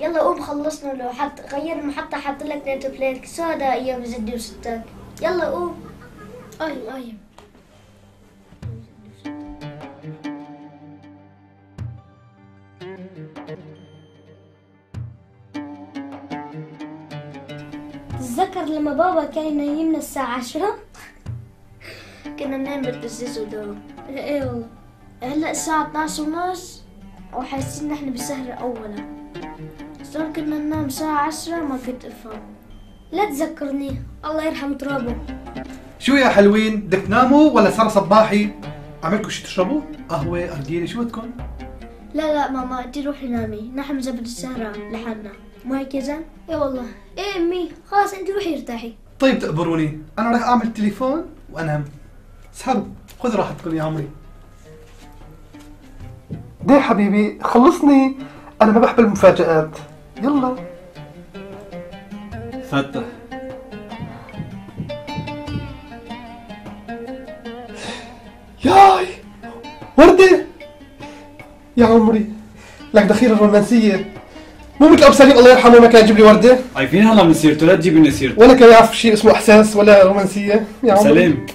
يلا قوم خلصنا لو حط غير المحطة حط لك نتفليكس هذا أيام جدي وستك. يلا قوم. أيوه أيوه. تتذكر لما بابا كان ينيمنا الساعة عشرة؟ كنا ننام بالدزيز ودور إيه والله. هلأ الساعة 12 ونص وحاسين نحن بسهرة أولا صار كنا ننام الساعة 10 ما كنت أفهم. لا تذكرني الله يرحم ترابه. شو يا حلوين بدك تناموا ولا صار صباحي؟ عملكم شي تشربوا؟ قهوة أرجيلة شو بدكم؟ لا لا ماما انتي روحي نامي. نحن زبد السهرة لحالنا. مو هيك يا زين؟ إيه والله. إيه أمي خلاص انت روحي ارتاحي. طيب تقبروني. أنا راح أعمل تليفون وأنام. اسحبوا خذ راحتكم يا عمري. ليه حبيبي خلصني. أنا ما بحب المفاجآت. يلا. فتح. ياي! وردة يا عمري. لك دخيل الرومانسية. مو مثل أبو سليم الله يرحمه ما كان يجيب لي وردة عارفين هلا من سيرته؟ لا تجيب لنا سيرته. ولا كان يعرف شيء اسمه إحساس ولا رومانسية. يا عمري. سلام